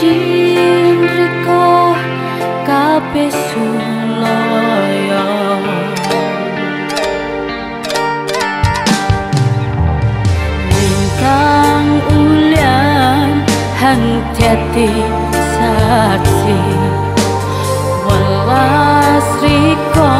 Shinriko Kape Sulaya Bintang ulian Hantiati saksi. Walas Riko